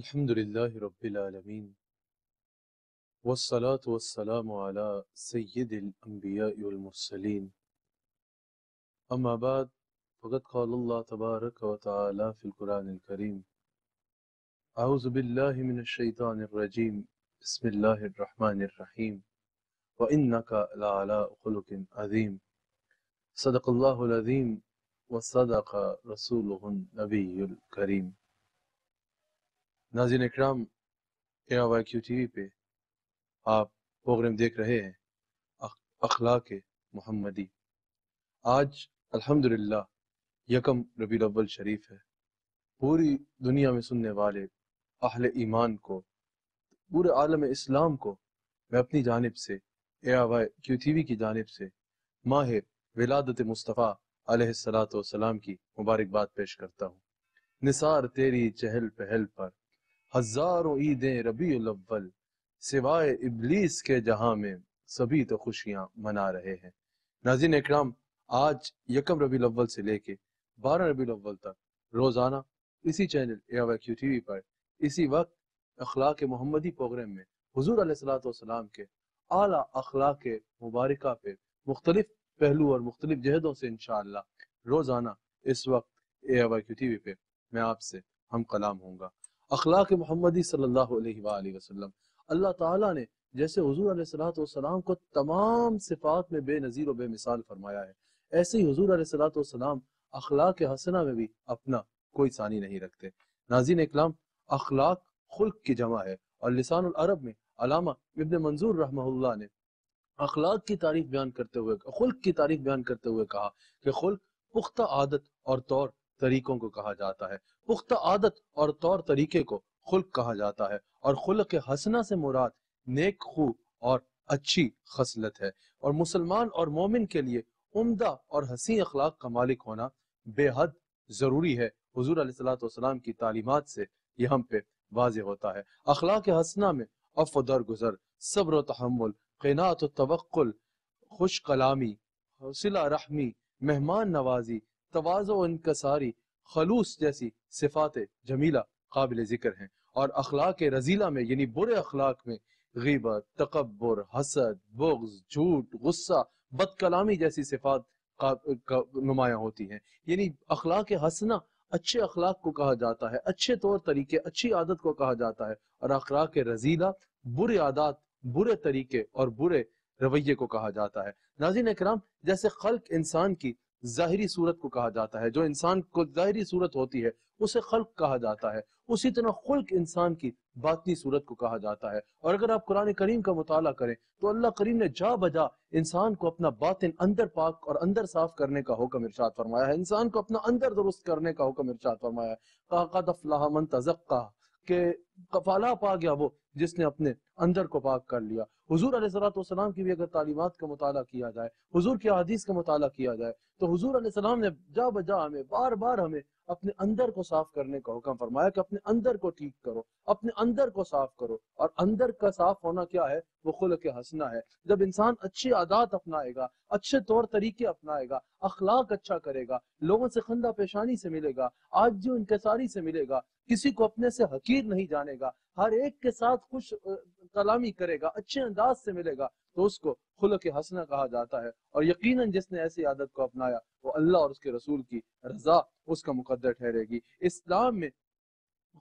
الحمد لله رب العالمين والصلاة والسلام على سيد الأنبياء والمرسلين. أما بعد فقد قال الله تبارك وتعالى في القرآن الكريم أعوذ بالله من الشيطان الرجيم بسم الله الرحمن الرحيم وإنك لعلى خلق عظيم. صدق الله العظيم وصدق رسوله النبي الكريم. ناظرین اکرام اے وائی کیو ٹی وی پہ آپ پروگرام دیکھ رہے ہیں اخلاق محمدی۔ آج الحمدللہ، یکم ربی الاول شریف ہے۔ پوری دنیا میں سننے والے اہل ایمان کو، پورے عالم اسلام کو، میں اپنی جانب سے اے وائی کیو ٹی وی کی جانب سے ماہ ولادت مصطفیٰ علیہ السلاۃ والسلام کی مبارکباد پیش کرتا ہوں۔ نثار تیری چہل پہل پر ہزاروں عیدیں ربیع الاول، سوائے ابلیس کے جہاں میں سبھی تو خوشیاں منا رہے ہیں۔ ناظرین اکرام، آج یکم ربیع الاول سے لے کے بارہ ربیع الاول تک روزانہ اسی channel A Y Q T V پر اسی وقت اخلاق محمدی پروگرام میں حضور علیہ الصلوۃ والسلام کے اعلیٰ اخلاق مبارکہ پہ مختلف پہلو اور مختلف جہدوں سے انشاءاللہ روزانہ اس وقت اے وائی کیو ٹی وی پہ میں آپ سے ہم کلام ہوں گا۔ اخلاق محمدی صلی اللہ علیہ وآلہ وسلم۔ اللہ تعالیٰ نے جیسے حضور علیہ السلام کو تمام صفات میں بے نظیر و بے مثال فرمایا ہے، ایسے ہی حضور علیہ السلام اخلاق حسنہ میں بھی اپنا کوئی ثانی نہیں رکھتے۔ ناظرین اکلام اخلاق خلق کی جمع ہے اور لسان العرب میں علامہ ابن منظور رحمہ اللہ نے اخلاق کی تعریف بیان کرتے ہوئے، خلق کی تعریف بیان کرتے ہوئے کہا کہ خلق پختہ عادت اور طور طریقوں کو کہا جاتا ہے۔ پختہ عادت اور طور طریقے کو خلق کہا جاتا ہے اور خلق حسنہ سے مراد نیک خو اور اچھی خصلت ہے۔ اور مسلمان اور مومن کے لیے عمدہ اور حسین اخلاق کا مالک ہونا بے حد ضروری ہے۔ حضور علیہ السلام کی تعلیمات سے یہ ہم پہ واضح ہوتا ہے۔ اخلاق حسنہ میں اف و درگزر، صبر و تحمل قینات و توقل خوش کلامی صلہ رحمی، مہمان نوازی توازو و انکساری خلوص جیسی صفات جمیلہ قابل ذکر ہیں اور اخلاق رزیلہ میں یعنی برے اخلاق میں، غیبت، تکبر، حسد، بغض، جھوٹ، غصہ بد کلامی جیسی صفات نمایاں ہوتی ہیں۔ یعنی اخلاق حسنہ اچھے اخلاق کو کہا جاتا ہے، اچھے طور طریقے، اچھی عادت کو کہا جاتا ہے اور اخلاق رزیلہ برے عادات، برے طریقے اور برے رویے کو کہا جاتا ہے۔ ناظرین اکرام، جیسے خلق انسان کی ظاہری صورت کو کہا جاتا ہے، جو انسان کو ظاہری صورت ہوتی ہے، اسے خلق کہا جاتا ہے۔ اسی طرح خلق انسان کی باطنی صورت کو کہا جاتا ہے۔ اور اگر آپ قرآن کریم کا مطالعہ کریں، تو اللہ کریم نے جا بجا انسان کو اپنا باطن اندر پاک اور اندر صاف کرنے کا حکم ارشاد فرمایا ہے۔ انسان کو اپنا اندر درست کرنے کا حکم ارشاد فرمایا ہے۔ کہ کفالہ پا گیا وہ جس نے اپنے اندر کو پاک کر لیا۔ حضور علیہ السلام کی بھی اگر تعلیمات کا مطالعہ کیا جائے، حضور کی حدیث کا مطالعہ کیا جائے، تو حضور علیہ السلام نے جا بجا ہمیں، بار بار ہمیں اپنے اندر کو صاف کرنے کا حکم فرمایا کہ اپنے اندر کو ٹھیک کرو، اپنے اندر کو صاف کرو۔ اور اندر کا صاف ہونا کیا ہے؟ وہ خلق حسنہ ہے۔ جب انسان اچھی عادات اپنائے گا، اچھے طور طریقے اپنائے گا، اخلاق اچھا کرے گا، لوگوں سے خندہ پیشانی سے ملے گا، آج جو انکساری سے ملے گا کسی کو اپنے سے حقیر نہیں جانے گا، ہر ایک کے ساتھ خوش کلامی کرے گا، اچھے انداز سے ملے گا، تو اس کو خلق حسنہ کہا جاتا ہے۔ اور یقیناً جس نے ایسی عادت کو اپنایا، وہ اللہ اور اس کے رسول کی رضا اس کا مقدر ٹھہرے گی۔ اسلام میں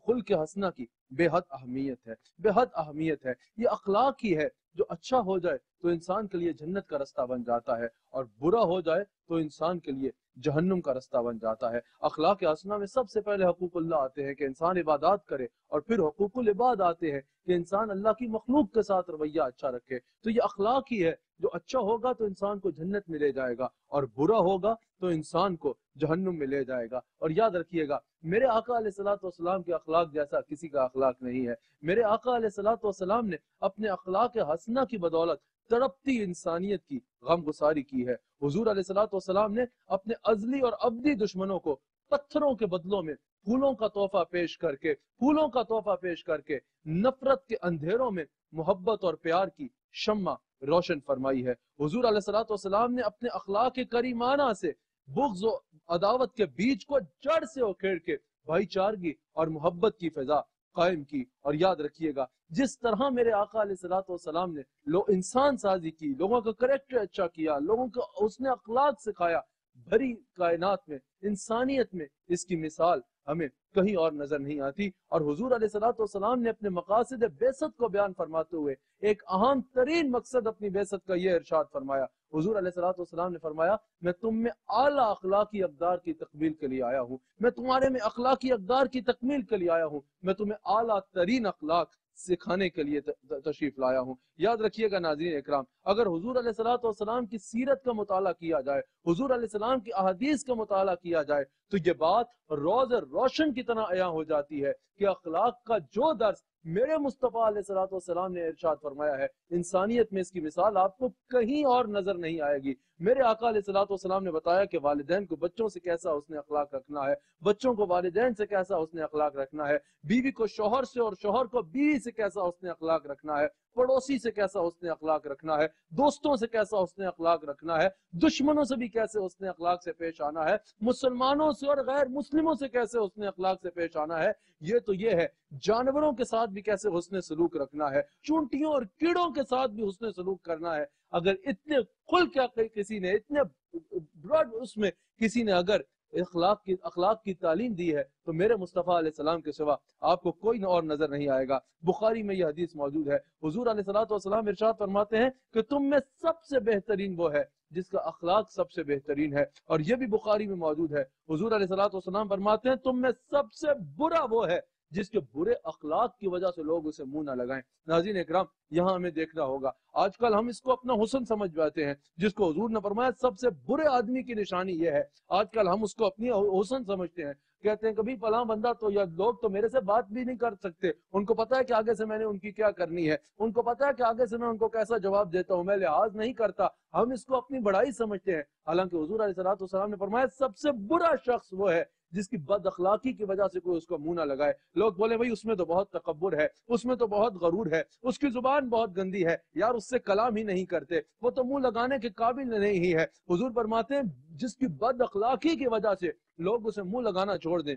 خلق حسنہ کی بے حد اہمیت ہے، بے حد اہمیت ہے۔ یہ اخلاق ہی ہے، جو اچھا ہو جائے تو انسان کے لیے جنت کا رستہ بن جاتا ہے، اور برا ہو جائے تو انسان کے لیے جہنم کا رستہ بن جاتا ہے۔ اخلاق حسنہ میں سب سے پہلے حقوق اللہ آتے ہیں کہ انسان عبادات کرے اور پھر حقوق العباد آتے ہیں کہ انسان اللہ کی مخلوق کے ساتھ رویہ اچھا رکھے۔ تو یہ اخلاق ہی ہے۔ جو اچھا ہوگا تو انسان کو جنت میں لے جائے گا اور برا ہوگا تو انسان کو جہنم میں لے جائے گا۔ اور یاد رکھیے گا، میرے آقا علیہ السلام کے اخلاق جیسا کسی کا اخلاق نہیں ہے۔ میرے آقا علیہ السلام نے اپنے اخلاق حسنہ کی بدولت تڑپتی انسانیت کی غم گساری کی ہے۔ حضور علیہ السلام نے اپنے ازلی اور ابدی دشمنوں کو پتھروں کے بدلوں میں پھولوں کا تحفہ پیش کر کے، پھولوں کا تحفہ پیش کر کے نفرت کے اندھیروں میں محبت اور پیار کی شمع روشن فرمائی ہے۔ حضور علیہ السلام نے اپنے اخلاق کریمانہ سے بغض و عداوت کے بیج کو جڑ سے اکھیڑ کے بھائی چارگی اور محبت کی فضا قائم کی اور یاد رکھیے گا۔ جس طرح میرے آقا علیہ السلام والسلام نے لو، انسان سازی کی، لوگوں کا کریکٹر اچھا کیا، لوگوں کا اس نے اخلاق سکھایا، بھری کائنات میں، انسانیت میں، اس کی مثال ہمیں کہیں اور نظر نہیں آتی۔ اور حضور علیہ السلام والسلام نے اپنے مقاصد بیست کو بیان فرماتے ہوئے ایک اہم ترین مقصد اپنی بیست کا یہ ارشاد فرمایا۔ حضور علیہ السلام والسلام نے فرمایا، میں تم میں اعلیٰ اخلاقی اقدار کی تکمیل کے لیے آیا ہوں۔ میں تمہارے میں اخلاقی اقدار کی تکمیل کے لیے آیا ہوں۔ میں تمہیں اعلیٰ ترین اخلاق سکھانے کے لیے تشریف لایا ہوں۔ یاد رکھیے گا ناظرین اکرام، اگر حضور علیہ السلام کی سیرت کا مطالعہ کیا جائے، حضور علیہ السلام کی احادیث کا مطالعہ کیا جائے، تو یہ بات روز روشن کی طرح عیاں ہو جاتی ہے کہ اخلاق کا جو درس میرے مصطفیٰ علیہ السلام نے ارشاد فرمایا ہے، انسانیت میں اس کی مثال آپ کو کہیں اور نظر نہیں آئے گی۔ میرے آقا علیہ السلام نے بتایا کہ والدین کو بچوں سے کیسا اس نے اخلاق رکھنا ہے؟ بچوں کو والدین سے کیسا اس نے اخلاق رکھنا ہے؟ بیوی کو شوہر سے اور شوہر کو بیوی سے کیسا اس نے اخلاق رکھنا ہے؟ پڑوسی سے کیسا اس نے اخلاق رکھنا ہے؟ دوستوں سے کیسا اس نے اخلاق رکھنا ہے؟ دشمنوں سے بھی کیسے اس نے اخلاق سے پیش آنا ہے؟ مسلمانوں سے اور غیر مسلموں سے کیسے اس نے اخلاق سے پیش آنا ہے؟ یہ تو یہ ہے، جانوروں کے ساتھ بھی کیسے حسن سلوک رکھنا ہے؟ چونٹیوں اور کیڑوں کے ساتھ بھی حسن سلوک کرنا ہے؟ اگر اتنے کھل کیا کسی نے، اتنے براڈ اس میں کسی نے اگر اخلاق کی اخلاق کی تعلیم دی ہے، تو میرے مصطفیٰ علیہ السلام کے سوا آپ کو کوئی اور نظر نہیں آئے گا۔ بخاری میں یہ حدیث موجود ہے۔ حضور علیہ السلام ارشاد فرماتے ہیں کہ تم میں سب سے بہترین وہ ہے جس کا اخلاق سب سے بہترین ہے۔ اور یہ بھی بخاری میں موجود ہے۔ حضور علیہ السلام فرماتے ہیں تم میں سب سے برا وہ ہے جس کے برے اخلاق کی وجہ سے لوگ اسے منہ نہ لگائیں۔ ناظرین اکرام، یہاں ہمیں دیکھنا ہوگا۔ آج کل ہم اس کو اپنا حسن سمجھ بیٹھے ہیں، جس کو حضور نے فرمایا، سب سے برے آدمی کی نشانی یہ ہے۔ آج کل ہم اس کو اپنی حسن سمجھتے ہیں۔ کہتے ہیں، کبھی فلاں بندہ تو یا لوگ تو میرے سے بات بھی نہیں کر سکتے۔ ان کو پتا ہے کہ آگے سے میں نے ان کی کیا کرنی ہے۔ ان کو پتا ہے کہ آگے سے میں ان کو کیسا جواب دیتا ہوں۔ میں لحاظ نہیں کرتا۔ ہم اس کو اپنی بڑائی سمجھتے ہیں۔ حالانکہ حضور علیہ السلام نے فرمایا، سب سے برا شخص وہ ہے جس کی بد اخلاقی کی وجہ سے کوئی اس کو منہ نہ لگائے۔ لوگ بولے، بھائی، اس میں تو بہت تکبر ہے، اس میں تو بہت غرور ہے، اس کی زبان بہت گندی ہے، یار، اس سے کلام ہی نہیں کرتے۔ وہ تو منہ لگانے کے قابل نہیں ہی ہے۔ حضور فرماتے ہیں، جس کی بد اخلاقی کی وجہ سے لوگ اسے منہ لگانا چھوڑ دیں۔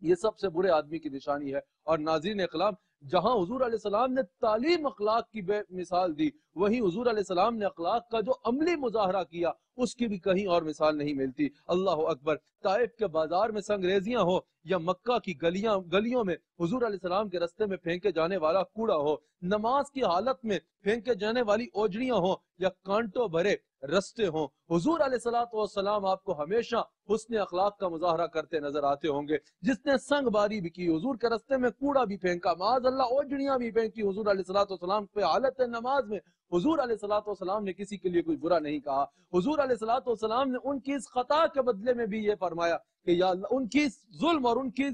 یہ سب سے برے آدمی کی نشانی ہے۔ اور ناظرین اقلام جہاں حضور علیہ السلام نے تعلیم اخلاق کی بے مثال دی وہی حضور علیہ السلام نے اخلاق کا جو عملی مظاہرہ کیا، اس کی بھی کہیں اور مثال نہیں ملتی۔ اللہ اکبر، طائف کے بازار میں سنگریزیاں ہو یا مکہ کی گلیاں، گلیوں میں حضور علیہ السلام کے رستے میں پھینکے جانے والا کوڑا ہو، نماز کی حالت میں پھینکے جانے والی اوجڑیاں ہو یا کانٹوں بھرے رستے ہوں۔ حضور علیہ السلام آپ کو ہمیشہ حسن اخلاق کا مظاہرہ کرتے نظر آتے ہوں گے۔ جس نے سنگ باری بھی کی، حضور کے رستے میں کوڑا بھی پھینکا معاذ اللہ اوجڑیاں بھی پھینکی۔ حضور علیہ السلام پہ حالت نماز میں حضور علیہ السلام نے کسی کے لیے کوئی برا نہیں کہا۔ حضور علیہ السلام نے ان کی اس خطا کے بدلے میں بھی یہ فرمایا کہ یا اللہ، ان کی ظلم اور ان کی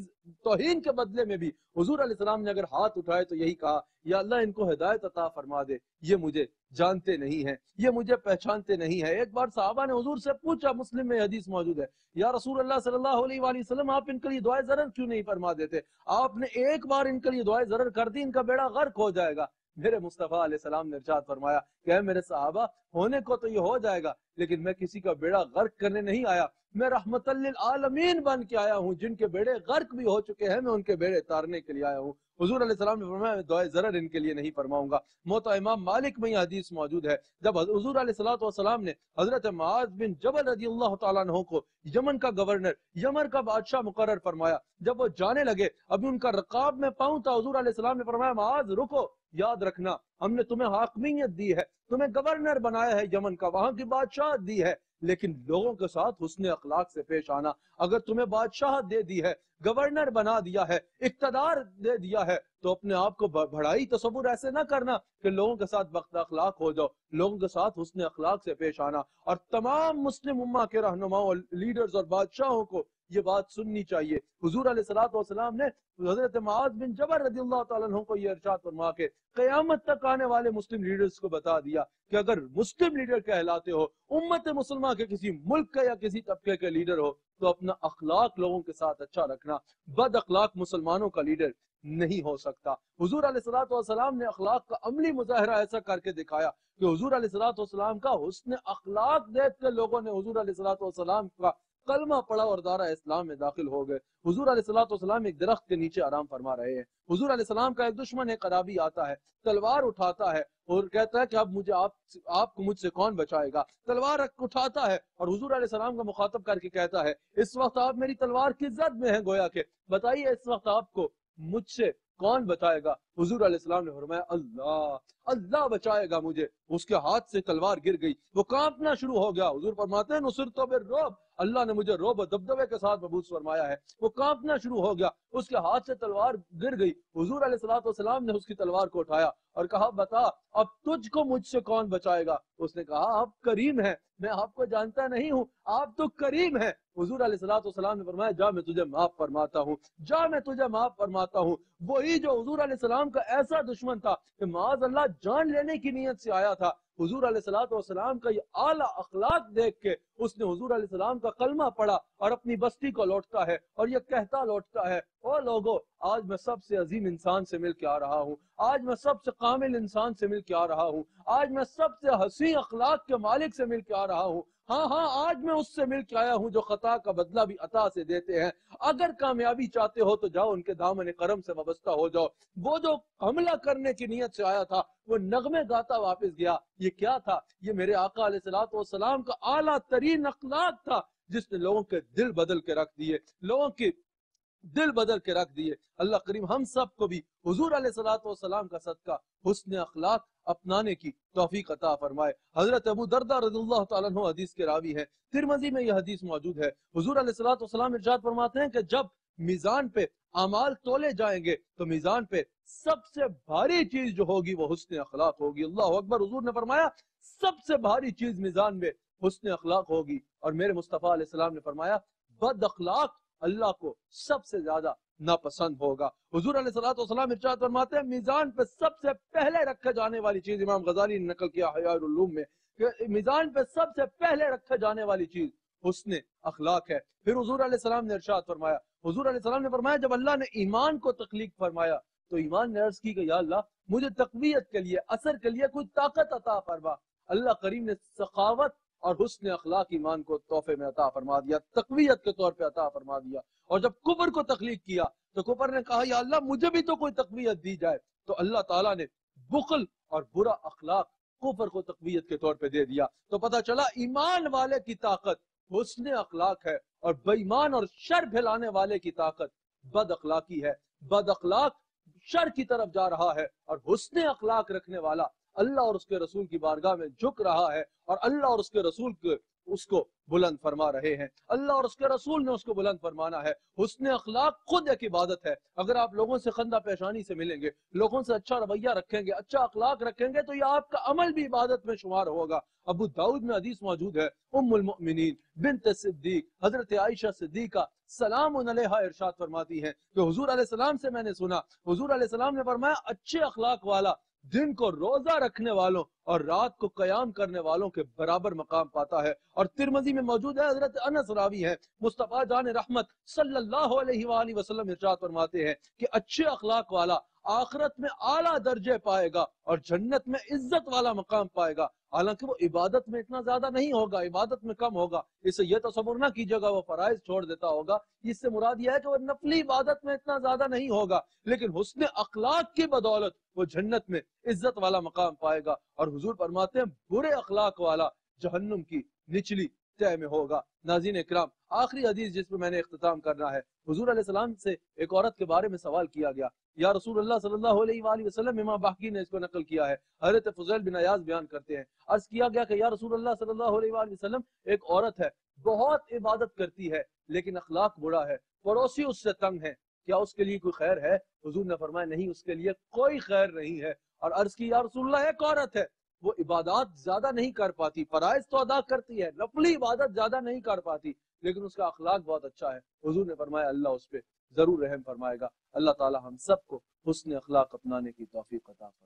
توہین کے بدلے میں بھی حضور علیہ السلام نے اگر ہاتھ اٹھائے تو یہی کہا، یا اللہ ان کو ہدایت عطا فرما دے، یہ مجھے جانتے نہیں ہیں، یہ مجھے پہچانتے نہیں ہیں۔ ایک بار صحابہ نے حضور سے پوچھا، مسلم میں حدیث موجود ہے، یا رسول اللہ صلی اللہ علیہ وآلہ وسلم، آپ ان کے لیے دعائیں ضرر کیوں نہیں فرما دیتے آپ نے ایک بار ان کے لیے دعائیں ضرر کر دی، ان کا بیڑا غرق ہو جائے گا۔ میرے مصطفیٰ علیہ السلام نے ارشاد فرمایا کہ اے میرے صحابہ، ہونے کو تو یہ ہو جائے گا، لیکن میں کسی کا بیڑا غرق کرنے نہیں آیا۔ میں رحمت للعالمین بن کے آیا ہوں، جن کے بیڑے غرق بھی ہو چکے ہیں، میں ان کے بیڑے تارنے کے لیے آیا ہوں۔ حضور علیہ السلام نے فرمایا، میں دعائے ضرر ان کے لیے نہیں فرماؤں گا۔ موتا امام مالک میں یہ حدیث موجود ہے۔ جب حضور علیہ السلام نے حضرت معاذ بن جبل رضی اللہ تعالیٰ عنہ کو یمن کا گورنر، یمن کا بادشاہ مقرر فرمایا، جب وہ جانے لگے، ابھی ان کا رقاب میں پاؤں تھا، حضور علیہ السلام نے فرمایا، معاذ رکو، یاد رکھنا، ہم نے تمہیں حاکمیت دی ہے، تمہیں گورنر بنایا ہے یمن کا، وہاں کی بادشاہ دی ہے۔ لیکن لوگوں کے ساتھ حسن اخلاق سے پیش آنا، اگر تمہیں بادشاہت دے دی ہے، گورنر بنا دیا ہے، اقتدار دے دیا ہے، تو اپنے آپ کو بڑھائی، تصور ایسے نہ کرنا کہ لوگوں کے ساتھ وقت اخلاق ہو جاؤ، لوگوں کے ساتھ حسن اخلاق سے پیش آنا اور تمام مسلم امہ کے رہنماؤں لیڈرز اور بادشاہوں کو یہ بات سننی چاہیے۔ حضور علیہ السلام نے حضرت معاذ بن جبر رضی اللہ تعالیٰ عنہ کو یہ ارشاد فرما کے قیامت تک آنے والے مسلم لیڈرز کو بتا دیا کہ اگر مسلم لیڈر کہلاتے ہو، امت مسلمہ کے کسی ملک کا یا کسی طبقے کے لیڈر ہو، تو اپنا اخلاق لوگوں کے ساتھ اچھا رکھنا بد اخلاق مسلمانوں کا لیڈر نہیں ہو سکتا۔ حضور علیہ السلام نے اخلاق کا عملی مظاہرہ ایسا کر کے دکھایا کہ حضور علیہ السلام کا حسن اخلاق دیکھ کے لوگوں نے حضور علیہ السلام کا کلمہ پڑا اور دارہ اسلام میں داخل ہو گئے۔ حضور علیہ السلام ایک درخت کے نیچے آرام فرما رہے ہیں۔ حضور علیہ السلام کا ایک دشمن ایک قرابی آتا ہے، تلوار اٹھاتا ہے اور کہتا ہے کہ اب مجھے آپ آپ کو مجھ سے کون بچائے گا؟ تلوار اٹھاتا ہے اور حضور علیہ السلام کا مخاطب کر کے کہتا ہے، اس وقت آپ میری تلوار کی زد میں ہیں، گویا کہ بتائیے اس وقت آپ کو مجھ سے کون بتائے گا؟ حضور علیہ السلام نے فرمایا، اللہ اللہ بچائے گا مجھے۔ اس کے ہاتھ سے تلوار گر گئی۔ وہ کانپنا شروع ہو گیا۔ حضور فرماتے ہیں، نصر تو روب اللہ نے مجھے روب دبدبے کے ساتھ مبوس فرمایا ہے۔ وہ کانپنا شروع ہو گیا۔ اس کے ہاتھ سے تلوار گر گئی۔ حضور علیہ السلام نے اس کی تلوار کو اٹھایا اور کہا، بتا، اب تجھ کو مجھ سے کون بچائے گا؟ اس نے کہا، آپ کریم ہیں۔ میں آپ کو جانتا نہیں ہوں۔ آپ تو کریم ہیں۔ حضور علیہ السلام نے فرمایا، جا، میں تجھے معاف فرماتا ہوں۔ جا، میں تجھے معاف فرماتا ہوں۔ وہی جو حضور علیہ السلام کا ایسا دشمن تھا کہ معاذ اللہ جان لینے کی نیت سے آیا تھا۔ حضور علیہ السلام کا یہ اعلیٰ اخلاق دیکھ کے اس نے حضور علیہ السلام کا کلمہ پڑھا اور اپنی بستی کو لوٹتا ہے اور یہ کہتا لوٹتا ہے او لوگو، آج میں سب سے عظیم انسان سے مل کے آ رہا ہوں۔ آج میں سب سے کامل انسان سے مل کے آ رہا ہوں۔ آج میں سب سے حسین اخلاق کے مالک سے مل کے آ رہا ہوں۔ ہاں ہاں آج میں اس سے مل کے آیا ہوں جو خطا کا بدلہ بھی عطا سے دیتے ہیں۔ اگر کامیابی چاہتے ہو تو جاؤ، ان کے دامن کرم سے وابستہ ہو جاؤ۔ وہ جو حملہ کرنے کی نیت سے آیا تھا، وہ نغمے گاتا واپس گیا۔ یہ کیا تھا؟ یہ میرے آقا علیہ السلام کا اعلیٰ ترین اخلاق تھا، جس نے لوگوں کے دل بدل کے رکھ دیے۔ لوگوں کے دل بدل کے رکھ دیے۔ اللہ کریم ہم سب کو بھی حضور علیہ السلام کا صدقہ، حسن اخلاق اپنانے کی توفیق عطا فرمائے۔ حضرت ابو دردہ رضی اللہ تعالیٰ عنہ حدیث کے راوی ہے ترمزی میں یہ حدیث موجود ہے۔ حضور علیہ السلام ارشاد فرماتے ہیں کہ جب میزان پہ اعمال تولے جائیں گے تو میزان پہ سب سے بھاری چیز جو ہوگی وہ حسن اخلاق ہوگی۔ اللہ اکبر، حضور نے فرمایا، سب سے بھاری چیز میزان میں حسن اخلاق ہوگی۔ اور میرے مصطفیٰ علیہ السلام نے فرمایا، بد اخلاق اللہ کو سب سے زیادہ ناپسند ہوگا۔ حضور علیہ السلام ارشاد فرماتے ہیں، میزان پہ سب سے پہلے رکھے جانے والی چیز امام غزالی نے نقل کیا حیاء العلوم میں کہ میزان پہ سب سے پہلے رکھے جانے والی چیز حسن اخلاق ہے۔ پھر حضور علیہ السلام نے ارشاد فرمایا، حضور علیہ السلام نے فرمایا، جب اللہ نے ایمان کو تخلیق فرمایا تو ایمان نے عرض کی کہ یا اللہ، مجھے تقویت کے لیے، اثر کے لیے کوئی طاقت عطا فرما۔ اللہ کریم نے سخاوت اور حسن اخلاق ایمان کو تحفے میں عطا فرما دیا، تقویت کے طور پہ عطا فرما دیا۔ اور جب کفر کو تخلیق کیا تو کفر نے کہا، یا اللہ، مجھے بھی تو کوئی تقویت دی جائے۔ تو اللہ تعالیٰ نے بخل اور برا اخلاق کفر کو تقویت کے طور پہ دے دیا۔ تو پتہ چلا، ایمان والے کی طاقت حسن اخلاق ہے اور بےمان اور شر پھیلانے والے کی طاقت بد اخلاقی ہے۔ بد اخلاق شر کی طرف جا رہا ہے اور حسن اخلاق رکھنے والا اللہ اور اس کے رسول کی بارگاہ میں جھک رہا ہے اور اللہ اور اس کے رسول کے اس کو بلند فرما رہے ہیں۔ اللہ اور اس کے رسول نے اس کو بلند فرمانا ہے۔ حسن اخلاق خود ایک عبادت ہے۔ اگر آپ لوگوں سے خندہ پیشانی سے ملیں گے، لوگوں سے اچھا رویہ رکھیں گے اچھا اخلاق رکھیں گے، تو یہ آپ کا عمل بھی عبادت میں شمار ہوگا۔ ابو داؤد میں حدیث موجود ہے، ام المؤمنین بنت صدیق، حضرت عائشہ صدیقہ سلام علیہ ارشاد فرماتی ہیں۔ کہ حضور علیہ السلام سے میں نے سنا، حضور علیہ السلام نے فرمایا، اچھے اخلاق والا دن کو روزہ رکھنے والوں اور رات کو قیام کرنے والوں کے برابر مقام پاتا ہے۔ اور ترمزی میں موجود ہے، حضرت انس راوی ہے مصطفیٰ جان رحمت صلی اللہ علیہ وآلہ وسلم ارشاد فرماتے ہیں کہ اچھے اخلاق والا آخرت میں اعلیٰ درجے پائے گا اور جنت میں عزت والا مقام پائے گا۔ حالانکہ وہ عبادت میں اتنا زیادہ نہیں ہوگا، عبادت میں کم ہوگا اس سے یہ تصور نہ کیجیے گا وہ فرائض چھوڑ دیتا ہوگا۔ اس سے مراد یہ ہے کہ وہ نفلی عبادت میں اتنا زیادہ نہیں ہوگا، لیکن حسن اخلاق کی بدولت وہ جنت میں عزت والا مقام پائے گا۔ اور حضور فرماتے ہیں، برے اخلاق والا جہنم کی نچلی طے میں ہوگا۔ ناظرین اکرام، آخری حدیث جس پہ میں نے اختتام کرنا ہے، حضور علیہ السلام سے ایک عورت کے بارے میں سوال کیا گیا۔ یا رسول اللہ صلی اللہ علیہ وآلہ وسلم امام باقی نے اس کو نقل کیا ہے۔ حضرت فضیل بن عیاض بیان کرتے ہیں۔ عرض کیا گیا کہ یا رسول اللہ صلی اللہ علیہ وآلہ وسلم ایک عورت ہے، بہت عبادت کرتی ہے، لیکن اخلاق برا ہے، پڑوسی اس سے تنگ ہے کیا اس کے لیے کوئی خیر ہے؟ حضور نے فرمایا، نہیں، اس کے لیے کوئی خیر نہیں ہے۔ اور عرض کی، یا رسول اللہ، ایک عورت ہے، وہ عبادات زیادہ نہیں کر پاتی، فرائض تو ادا کرتی ہے، نفلی عبادت زیادہ نہیں کر پاتی، لیکن اس کا اخلاق بہت اچھا ہے۔ حضور نے فرمایا، اللہ اس پہ ضرور رحم فرمائے گا۔ اللہ تعالی ہم سب کو حسن اخلاق اپنانے کی توفیق عطا فرمائے۔